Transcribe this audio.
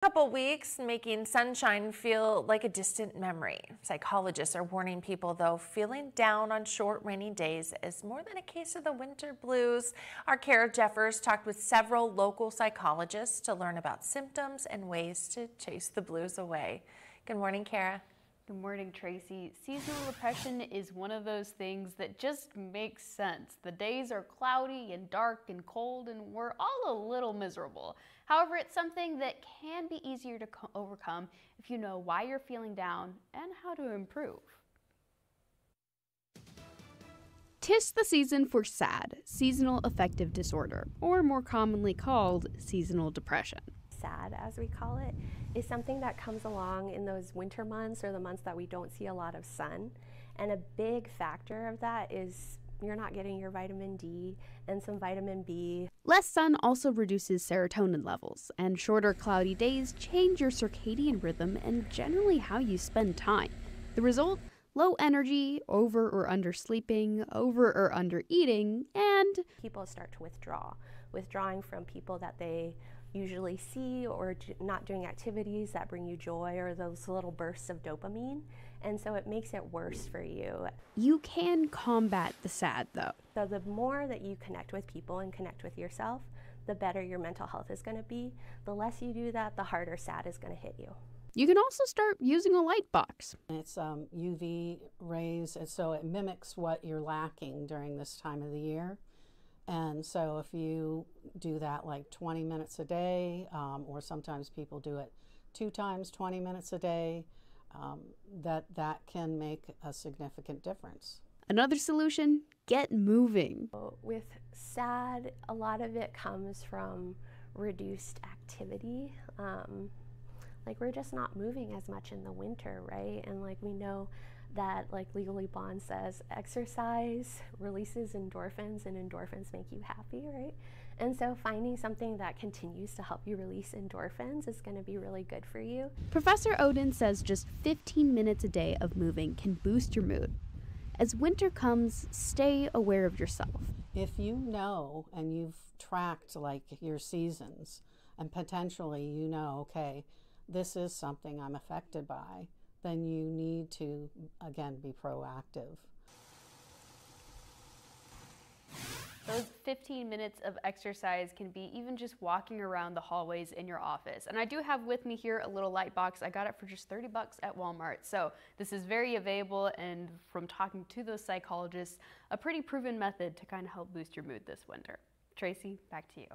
couple weeks making sunshine feel like a distant memory. Psychologists are warning people, though, feeling down on short, rainy days is more than a case of the winter blues. Our Kara Jeffers talked with several local psychologists to learn about symptoms and ways to chase the blues away. Good morning, Kara. Good morning, Tracy. Seasonal depression is one of those things that just makes sense. The days are cloudy and dark and cold, and we're all a little miserable. However, it's something that can be easier to overcome if you know why you're feeling down and how to improve. Tis the season for SAD, seasonal affective disorder, or more commonly called seasonal depression sad, as we call it, is something that comes along in those winter months or the months that we don't see a lot of sun. And a big factor of that is you're not getting your vitamin D and some vitamin B. Less sun also reduces serotonin levels, and shorter cloudy days change your circadian rhythm and generally how you spend time. The result? Low energy, over or under sleeping, over or under eating, and people start to withdraw, withdrawing from people that they usually see or not doing activities that bring you joy or those little bursts of dopamine. And so it makes it worse for you. You can combat the sad though. So the more that you connect with people and connect with yourself, the better your mental health is going to be. The less you do that, the harder sad is going to hit you. You can also start using a light box. It's um, UV rays, and so it mimics what you're lacking during this time of the year. And so if you do that like 20 minutes a day, um, or sometimes people do it two times 20 minutes a day, um, that that can make a significant difference. Another solution, get moving. With SAD, a lot of it comes from reduced activity. Um, like we're just not moving as much in the winter, right? And like we know that like Legally Blonde says exercise releases endorphins and endorphins make you happy right? And so finding something that continues to help you release endorphins is going to be really good for you. Professor odin says just 15 minutes a day of moving can boost your mood. As winter comes stay aware of yourself. If you know and you've tracked like your seasons and potentially you know okay this is something i'm affected by then you need to, again, be proactive. Those 15 minutes of exercise can be even just walking around the hallways in your office. And I do have with me here a little light box. I got it for just 30 bucks at Walmart. So this is very available and from talking to those psychologists, a pretty proven method to kind of help boost your mood this winter. Tracy, back to you.